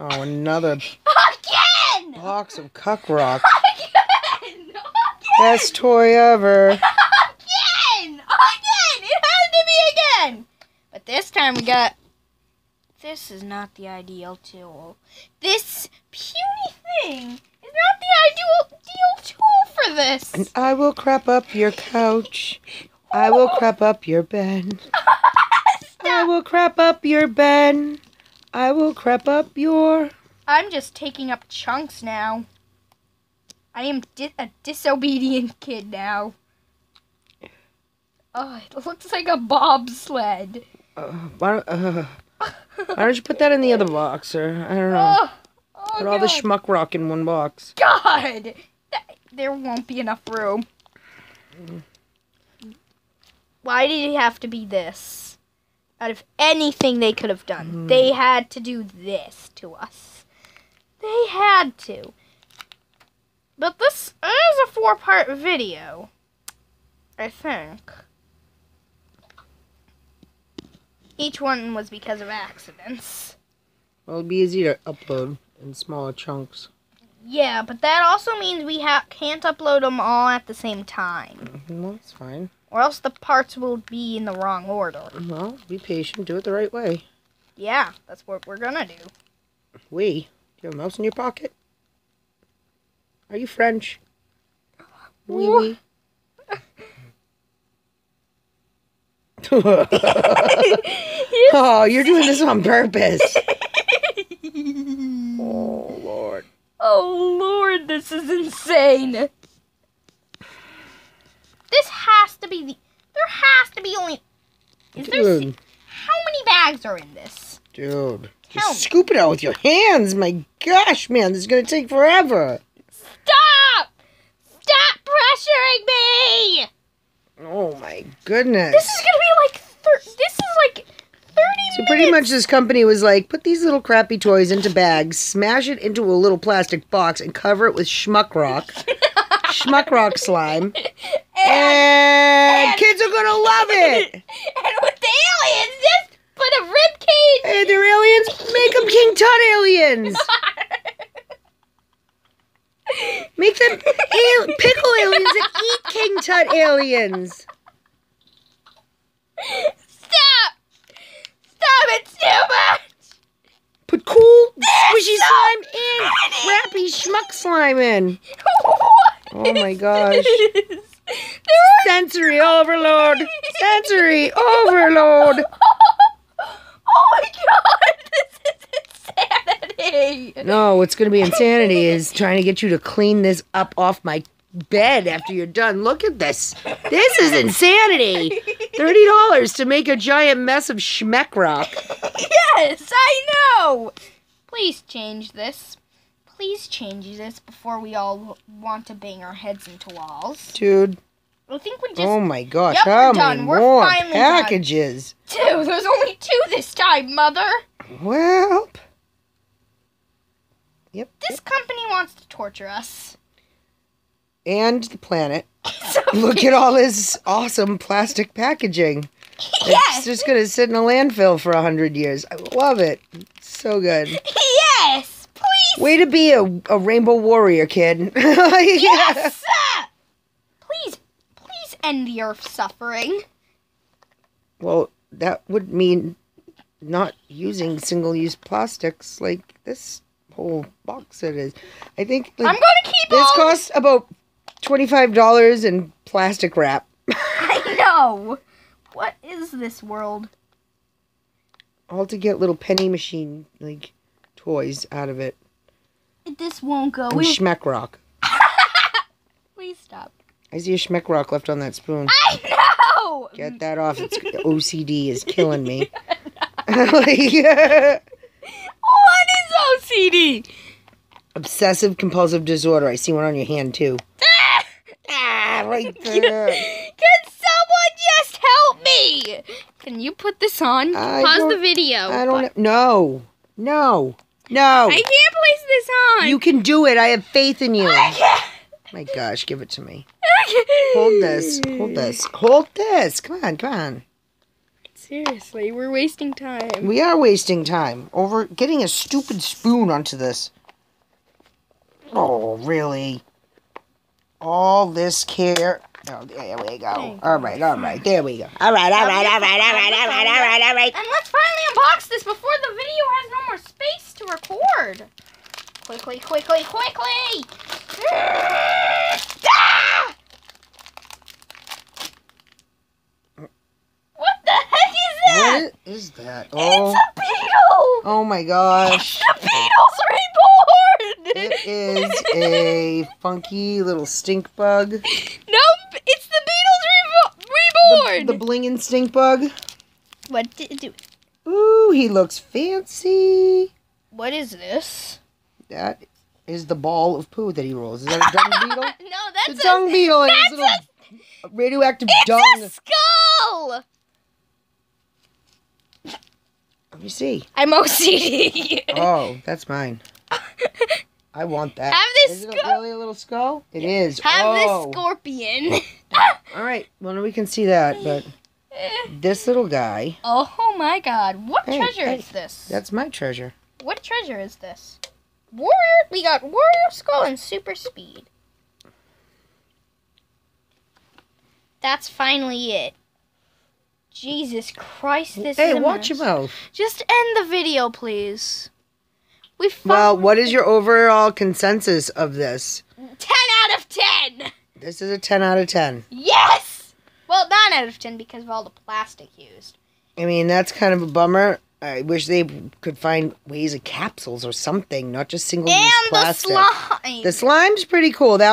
Oh, another Again. box of cuck rock. Again. Again. Best toy ever. Again. Again. It had to be again. But this time we got. This is not the ideal tool. This puny thing is not the ideal ideal tool for this. And I will crap up your couch. I will crap up your bed. I will crap up your bed. I will crap up your. I'm just taking up chunks now. I am di- a disobedient kid now. Oh, it looks like a bobsled. Uh, why, don't, uh, why don't you put that in the other box, or I don't know. Oh, oh Put all the schmuck rock in one box. God! That- there won't be enough room. Why did it have to be this? Out of anything they could have done, hmm. they had to do this to us. They had to. But this is a four part video. I think. Each one was because of accidents. Well, it'd be easy to upload in smaller chunks. Yeah, but that also means we ha- can't upload them all at the same time. Mm-hmm, well, that's fine. Or else the parts will be in the wrong order. Well, be patient. Do it the right way. Yeah, that's what we're gonna do. We. Do you have a mouse in your pocket? Are you French? Oui, oui. oh, you're doing this on purpose. Oh, Lord. oh lord, this is insane. This has to be the. There has to be only. Is there? s- How many bags are in this? dude. Tell me. Just scoop it out with your hands. My gosh, man, this is going to take forever. Stop! Stop pressuring me! Oh, my goodness. This is gonna be like. This is like. 30 So pretty much this company was like, put these little crappy toys into bags, smash it into a little plastic box, and cover it with schmuck rock, schmuck rock slime, and, and- kids are gonna love it. And with the aliens, just put a rib cage. Hey, they're aliens. Make them King Tut aliens. Make them al- pickle aliens and eat King Tut aliens. Stop! Stop! It's too much. Put cool squishy so slime in, crappy schmuck slime in. What Oh my gosh. this? Sensory overload. Sensory overload. oh my god! This is insanity. No, what's going to be insanity is trying to get you to clean this up off my bed after you're done. Look at this. This is insanity. $30 to make a giant mess of schmeck rock. Yes, I know. Please change this. Please change this before we all want to bang our heads into walls. Dude, I think we just oh my gosh. Yep, we're many done. We're more finally done. packages? two. There's only two this time, Mother. Well, yep. This company wants to torture us. And the planet. Look at all this awesome plastic packaging. Yes. It's just going to sit in a landfill for a hundred years. I love it. So good. yes, please, Way to be a, a rainbow warrior, kid. yes. ah! End the Earth's suffering. Well, that would mean not using single use plastics like this whole box it is. I think I'm gonna keep this all. costs about $25 in plastic wrap. I know. What is this world? All to get little penny machine like toys out of it. This won't go. And We- schmeck rock. please stop. I see a schmeck rock left on that spoon. I know. Get that off. It's OCD is killing me. Like, What is OCD? Obsessive compulsive disorder. I see one on your hand too. Ah, right there. Can someone just help me? Can you put this on? I Pause the video. I don't. No, no, no. I can't place this on. You can do it. I have faith in you. My gosh, give it to me. Hold this. Hold this. Hold this. Come on. Come on. Seriously, we're wasting time. We are wasting time over getting a stupid spoon onto this. Oh, really? All this care. Oh, there we go. All right, all right. There we go. All right, all right, all right, all right, all right, all right, all right. And let's finally unbox this before the video has no more space to record. Quickly, quickly, quickly! What the heck is that? What is that? Oh, It's a beetle! oh my gosh. The beetle's reborn! It is a funky little stink bug. Nope, it's the beetle's revo- reborn! The, the blingin' stink bug. what did it do? Ooh, he looks fancy. What is this? That is the ball of poo that he rolls. Is that a dung beetle? no, that's The dung beetle and his that's little radioactive It's dung. a skull! Let me see. I'm OCD. Oh, that's mine. I want that. Have this Is it really a little skull? It is. Have oh. this scorpion. All right. Well, we can see that, but this little guy, oh my god. What Hey, treasure hey. is this? that's my treasure. What treasure is this? Warrior. We got Warrior Skull and Super Speed. That's finally it. Jesus Christ, this hey, is a watch your mouth. Just end the video, please. We Well, what is your overall consensus of this? 10 out of 10. This is a 10 out of 10. Yes! Well, 9 out of 10 because of all the plastic used. I mean, that's kind of a bummer. I wish they could find ways of capsules or something, not just single use And the slime. The slime's pretty cool. That